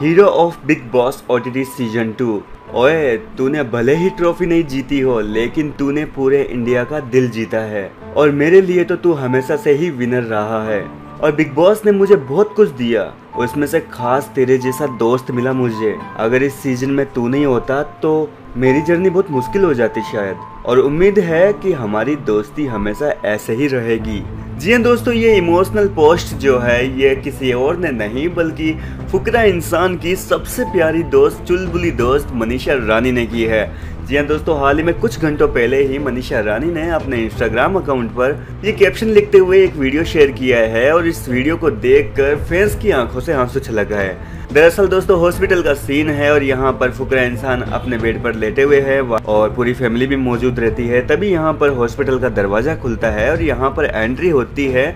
Hero of Bigg Boss OTT season two ओए, तूने भले ही ट्रॉफी नहीं जीती हो, लेकिन तूने पूरे इंडिया का दिल जीता है। और मेरे लिए तो तू हमेशा से ही विनर रहा है। और बिग बॉस ने मुझे बहुत कुछ दिया। उसमें से खास तेरे जैसा दोस्त मिला मुझे। अगर इस सीज़न में तू नहीं होता तो मेरी जर्नी बहुत मुश्किल हो जाती शायद। और उम्मीद है कि हमारी दोस्ती हमेशा ऐसे ही रहेगी। जी हाँ दोस्तों, ये इमोशनल पोस्ट जो है, ये किसी और ने नहीं, बल्कि फुकरा इंसान की सबसे प्यारी दोस्त, चुलबुली दोस्त मनीषा रानी ने की है। जी हाँ दोस्तों, हाल ही में कुछ घंटों पहले ही मनीषा रानी ने अपने इंस्टाग्राम अकाउंट पर ये कैप्शन लिखते हुए एक वीडियो शेयर किया है और इस वीडियो को देखकर फैंस की आँखों से आँसू छलक है दरअसल दोस्तों हॉस्पिटल का सीन है और यहाँ पर फुकरा इंसान अपने बेड पर लेटे हुए है और पूरी फैमिली भी मौजूद रहती है। तभी यहाँ पर हॉस्पिटल का दरवाज़ा खुलता है और यहाँ पर एंट्री होती है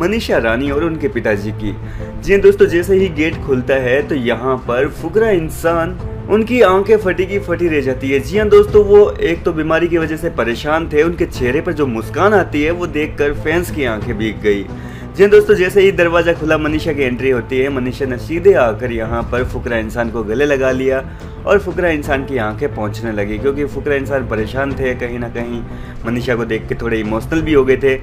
मनीषा रानी और उनके पिताजी की। जी हाँ दोस्तों, जैसे ही गेट खुलता है तो यहाँ पर फुकरा इंसान उनकी आँखें फटी की फटी रह जाती है। जी हाँ दोस्तों, वो एक तो बीमारी की वजह से परेशान थे। उनके चेहरे पर जो मुस्कान आती है, वो देखकर फैंस की आँखें भीग गई। जी दोस्तों, जैसे ही दरवाज़ा खुला, मनीषा की एंट्री होती है। मनीषा ने सीधे आकर यहाँ पर फुकरा इंसान को गले लगा लिया और फुकरा इंसान की आँखें पहुँचने लगी। क्योंकि फुकरा इंसान परेशान थे, कहीं ना कहीं मनीषा को देख के थोड़े इमोशनल भी हो गए थे।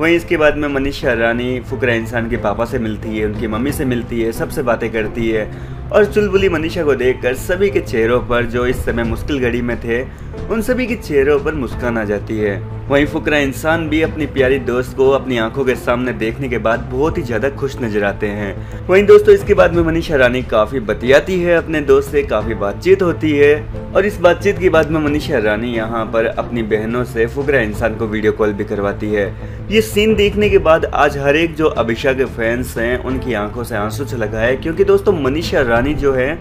वहीं इसके बाद में मनीषा रानी फुकरा इंसान के पापा से मिलती है, उनकी मम्मी से मिलती है, सबसे बातें करती है। और चुलबुली मनीषा को देखकर सभी के चेहरों पर जो इस समय मुश्किल घड़ी में थे, उन सभी के चेहरों पर मुस्कान आ जाती है। वहीं फुकरा इंसान भी अपनी प्यारी दोस्त को अपनी आँखों के सामने देखने के बाद बहुत ही ज़्यादा खुश नज़र आते हैं। वहीं दोस्तों, इसके बाद में मनीषा रानी काफ़ी बतियाती है अपने दोस्त से, काफ़ी बातचीत होती है। और इस बातचीत के बाद में मनीषा रानी यहाँ पर अपनी बहनों से फुकरा इंसान को वीडियो कॉल भी करवाती है। ये सीन देखने के बाद आज हर एक जो अभिषा के फैंस हैं, उनकी आँखों से आँसू छलका है क्योंकि दोस्तों, मनीषा रानी जो है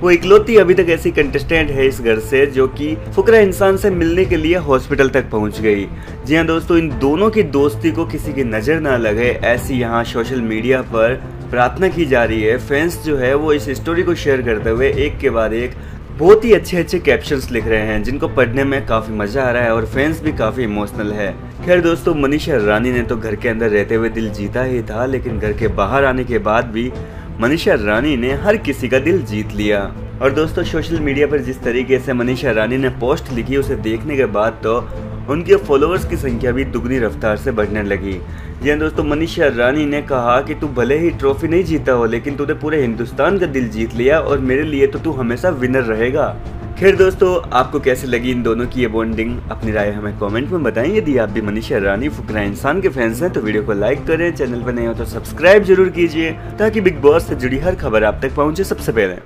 वो इकलौती अभी तक ऐसी कंटेस्टेंट है इस घर से जो कि फुकरा इंसान से मिलने के लिए हॉस्पिटल तक पहुँच गई। जी हाँ दोस्तों, इन दोनों की दोस्ती को किसी की नज़र ना लगे, ऐसी यहाँ सोशल मीडिया पर प्रार्थना की जा रही है। फैंस जो है वो इस स्टोरी को शेयर करते हुए एक के बाद एक बहुत ही अच्छे अच्छे कैप्शंस लिख रहे हैं, जिनको पढ़ने में काफ़ी मज़ा आ रहा है और फैंस भी काफ़ी इमोशनल है। खैर दोस्तों, मनीषा रानी ने तो घर के अंदर रहते हुए दिल जीता ही था, लेकिन घर के बाहर आने के बाद भी मनीषा रानी ने हर किसी का दिल जीत लिया। और दोस्तों सोशल मीडिया पर जिस तरीके से मनीषा रानी ने पोस्ट लिखी, उसे देखने के बाद तो उनके फॉलोअर्स की संख्या भी दुगनी रफ्तार से बढ़ने लगी। जी हाँ दोस्तों, मनीषा रानी ने कहा कि तू भले ही ट्रॉफी नहीं जीता हो, लेकिन तूने पूरे हिंदुस्तान का दिल जीत लिया और मेरे लिए तो तू हमेशा विनर रहेगा। खैर दोस्तों, आपको कैसे लगी इन दोनों की ये बॉन्डिंग अपनी राय हमें कमेंट में बताएँ। यदि आप भी मनीषा रानी फुकरा इंसान के फैंस हैं तो वीडियो को लाइक करें। चैनल पर नए हो तो सब्सक्राइब ज़रूर कीजिए, ताकि बिग बॉस से जुड़ी हर खबर आप तक पहुँचे सबसे पहले।